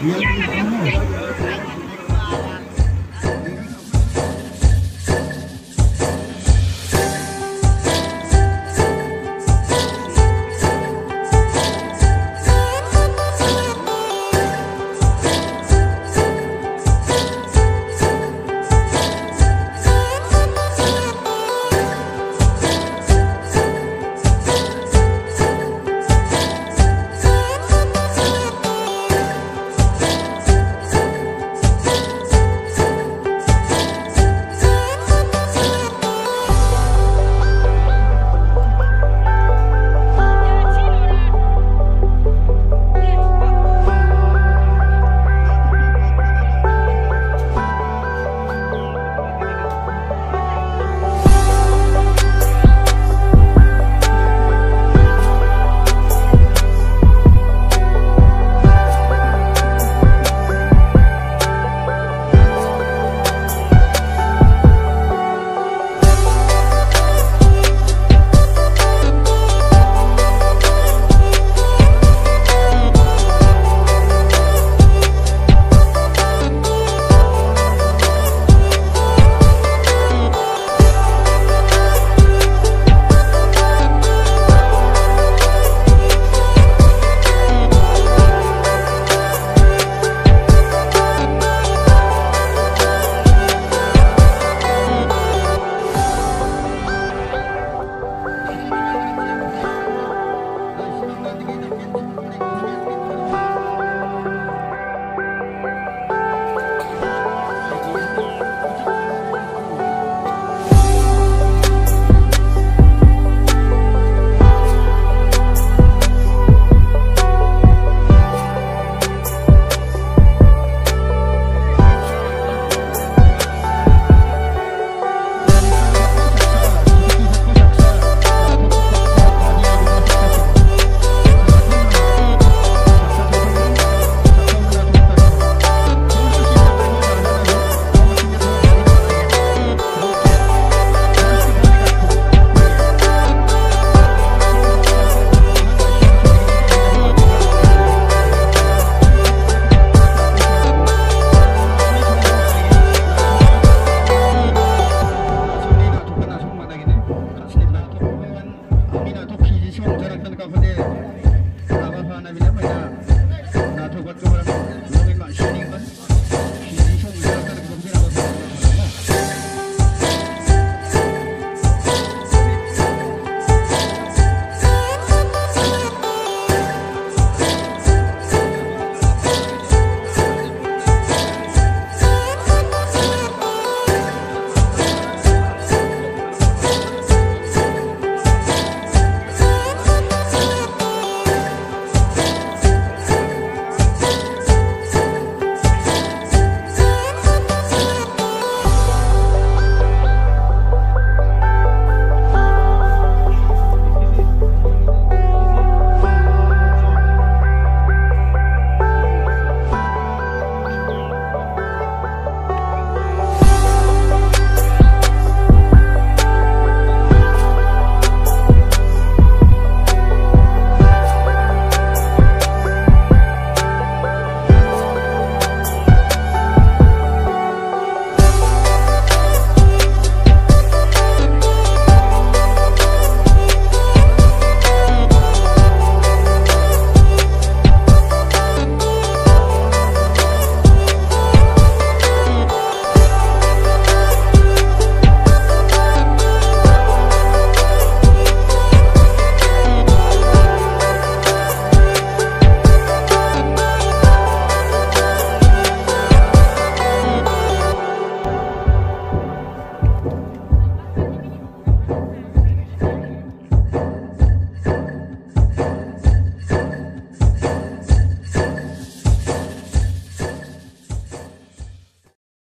E